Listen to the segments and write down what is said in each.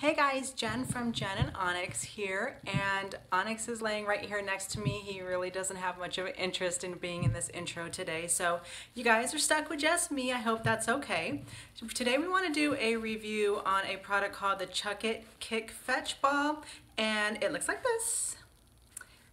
Hey guys, Jen from Jen and Onyx here, and Onyx is laying right here next to me. He really doesn't have much of an interest in being in this intro today, so you guys are stuck with just me. I hope that's okay. Today we want to do a review on a product called the Chuckit Kick Fetch Ball, and it looks like this.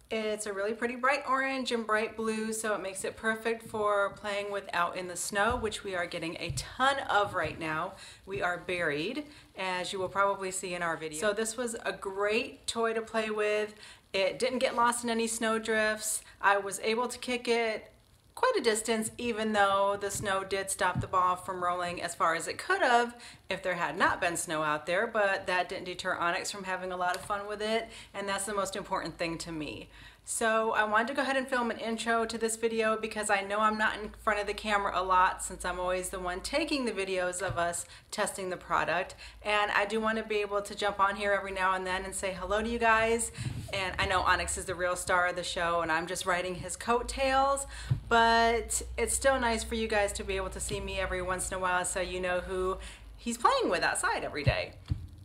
It's a really pretty bright orange and bright blue, so it makes it perfect for playing with out in the snow, which we are getting a ton of right now. We are buried, as you will probably see in our video. So this was a great toy to play with. It didn't get lost in any snow drifts. I was able to kick it quite a distance even though the snow did stop the ball from rolling as far as it could have if there had not been snow out there but that didn't deter Onyx from having a lot of fun with it and that's the most important thing to me. So I wanted to go ahead and film an intro to this video because I know I'm not in front of the camera a lot since I'm always the one taking the videos of us testing the product. And I do want to be able to jump on here every now and then and say hello to you guys. And I know Onyx is the real star of the show and I'm just writing his coattails, but it's still nice for you guys to be able to see me every once in a while so you know who he's playing with outside every day.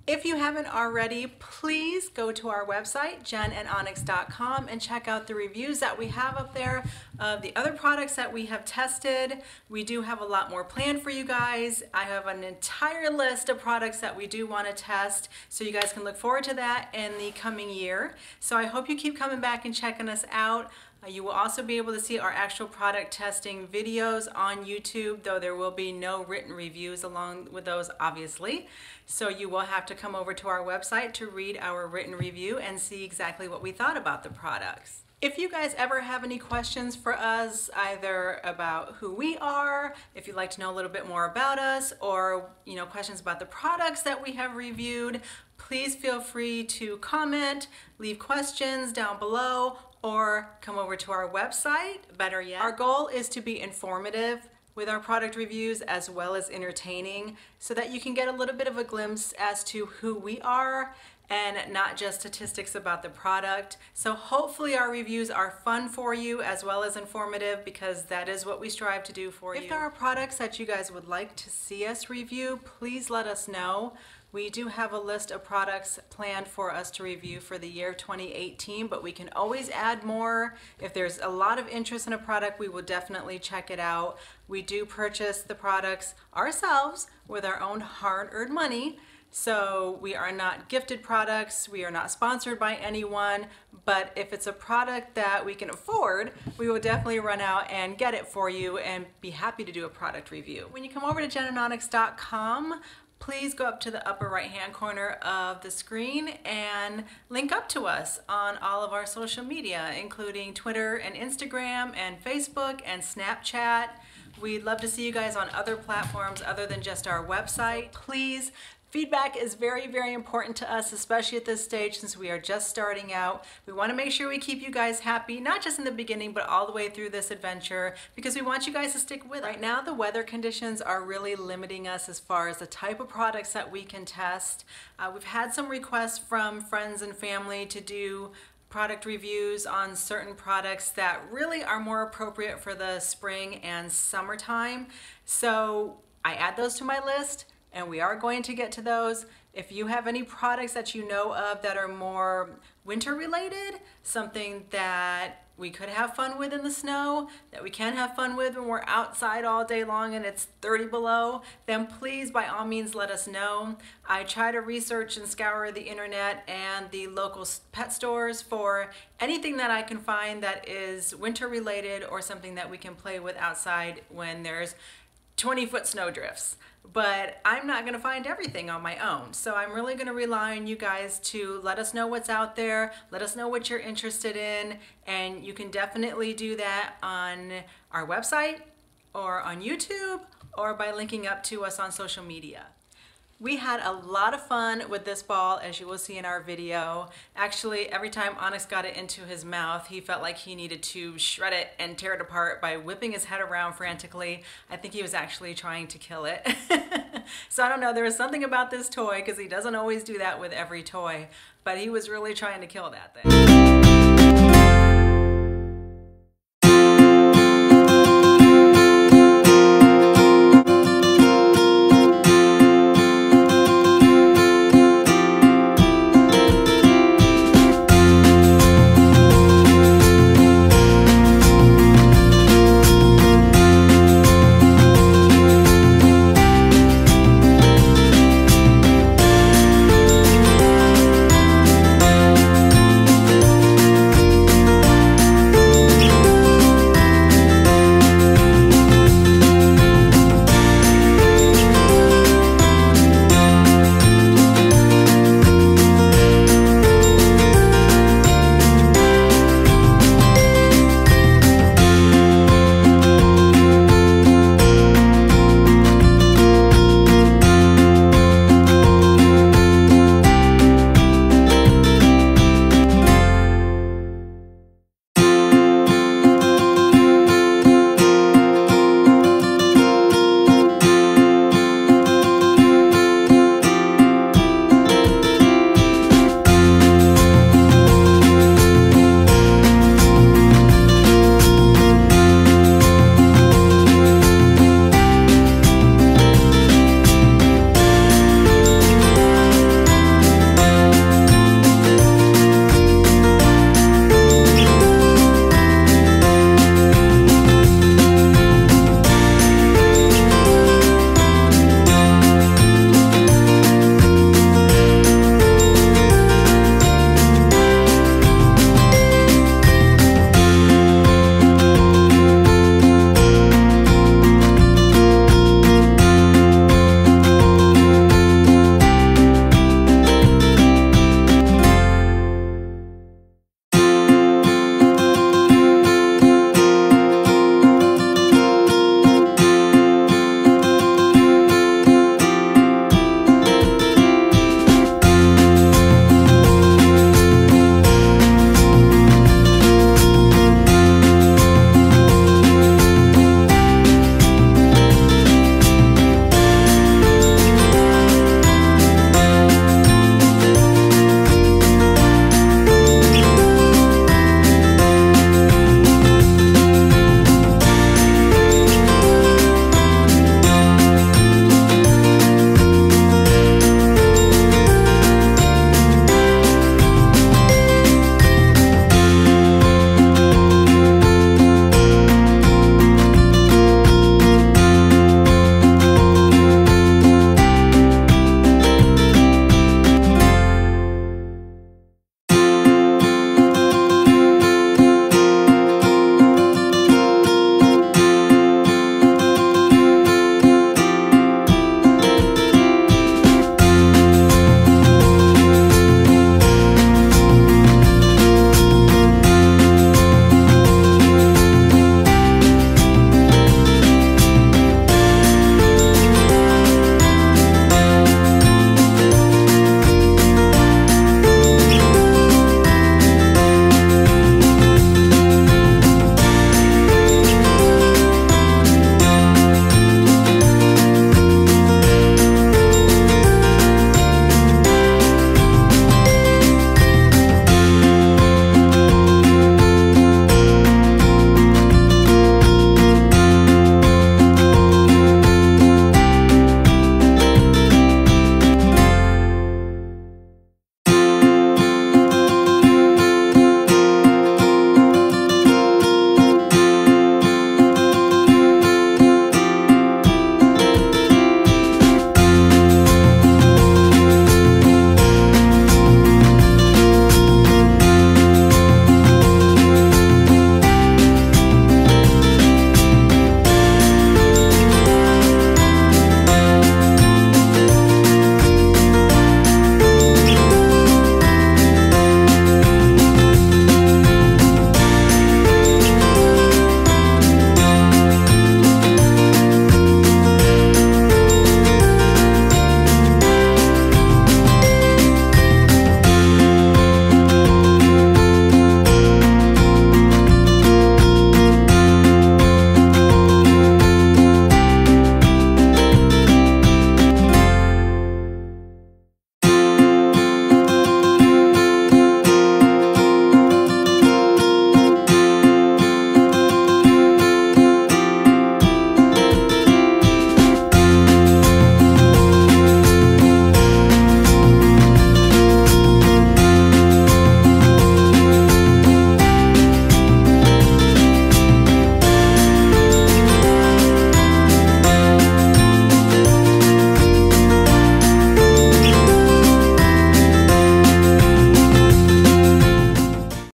If you haven't already, please go to our website, jenandonyx.com, and check out the reviews that we have up there of the other products that we have tested. We do have a lot more planned for you guys. I have an entire list of products that we do want to test, so you guys can look forward to that in the coming year. So I hope you keep coming back and checking us out. Uh, you will also be able to see our actual product testing videos on YouTube, though there will be no written reviews along with those, obviously. So you will have to come over to our website to read our written review and see exactly what we thought about the products. If you guys ever have any questions for us, either about who we are, if you'd like to know a little bit more about us, or you know questions about the products that we have reviewed, please feel free to comment, leave questions down below, or come over to our website, better yet. Our goal is to be informative with our product reviews as well as entertaining so that you can get a little bit of a glimpse as to who we are and not just statistics about the product. So hopefully our reviews are fun for you as well as informative because that is what we strive to do for if you. If there are products that you guys would like to see us review, please let us know. We do have a list of products planned for us to review for the year 2018, but we can always add more. If there's a lot of interest in a product, we will definitely check it out. We do purchase the products ourselves with our own hard-earned money. So we are not gifted products, we are not sponsored by anyone, but if it's a product that we can afford, we will definitely run out and get it for you and be happy to do a product review. When you come over to jenandonyx.com, please go up to the upper right hand corner of the screen and link up to us on all of our social media, including Twitter and Instagram and Facebook and Snapchat. We'd love to see you guys on other platforms other than just our website. Please Feedback is very, very important to us, especially at this stage since we are just starting out. We want to make sure we keep you guys happy, not just in the beginning, but all the way through this adventure because we want you guys to stick with it. Right now, the weather conditions are really limiting us as far as the type of products that we can test. Uh, we've had some requests from friends and family to do product reviews on certain products that really are more appropriate for the spring and summertime. So I add those to my list and we are going to get to those. If you have any products that you know of that are more winter related, something that we could have fun with in the snow, that we can have fun with when we're outside all day long and it's 30 below, then please by all means let us know. I try to research and scour the internet and the local pet stores for anything that I can find that is winter related or something that we can play with outside when there's 20 foot snow drifts but I'm not going to find everything on my own. So I'm really going to rely on you guys to let us know what's out there, let us know what you're interested in, and you can definitely do that on our website or on YouTube or by linking up to us on social media. We had a lot of fun with this ball, as you will see in our video. Actually, every time Onyx got it into his mouth, he felt like he needed to shred it and tear it apart by whipping his head around frantically. I think he was actually trying to kill it. so I don't know, there was something about this toy, because he doesn't always do that with every toy, but he was really trying to kill that thing.